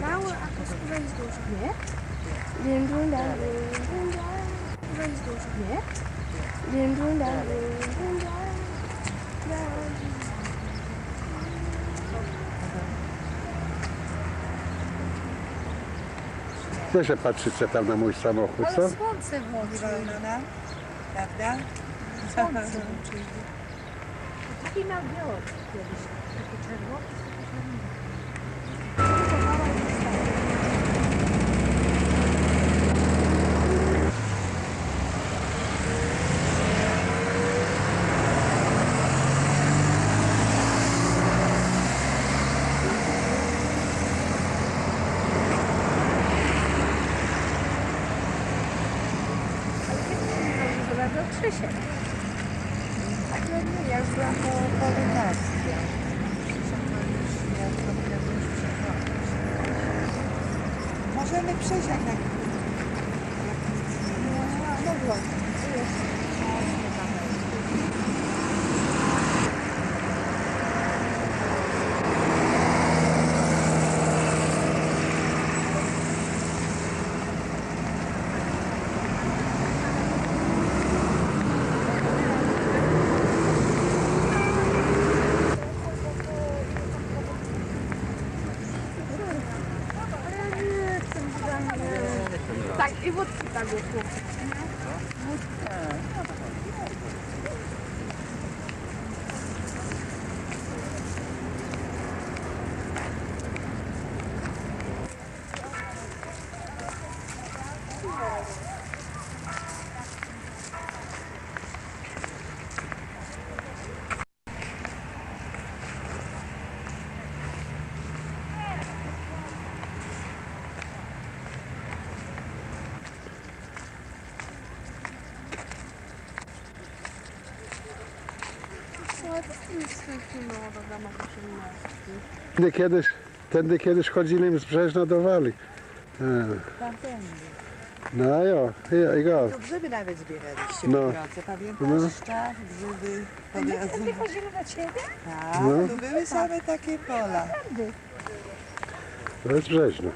Mały, a to skóra jest duża. Nie? Dym, dum, dam, dum, jest duża. Nie? Dym, dum, dam, dum. Co się patrzycie tam na mój samochód, co? Ale słońce włączyło. Wolna, prawda? Słońce włączyło. Taki miał białek kiedyś. Taki czerwony. Zobaczył Krzysiek. Tak, no ja już byłam po, po lekarstwie. Ja trochę już przechodzić. Możemy przejść jak na jak nie ma. No Tá gostoso. bom. Tak. Tędy kiedyś, tędy kiedyś chodzili z Brzeżna do Wali. E, Tamtędy. No jo, i, i go. To grzyby nawet zbieraliście No. po drodze, pamiętasz? No. Szczaf, grzyby. Nie chodzimy do ciebie? Tak, No. tu były same takie pola. To jest Brzeźno.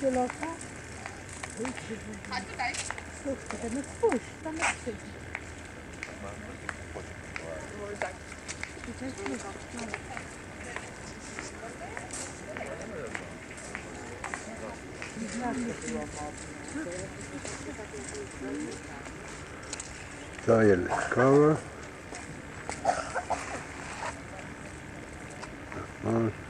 Cielota? A tutaj? Słuchaj, no spójrz, tam jest krzyk. To jest koło. O.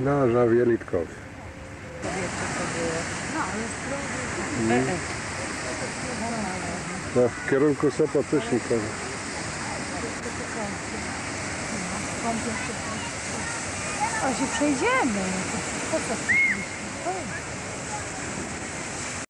No. No, żawielitkowie. No, w kierunku Sopotycznikowa. A się przejdziemy. Po co?